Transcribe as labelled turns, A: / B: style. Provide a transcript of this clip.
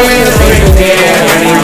A: Always right there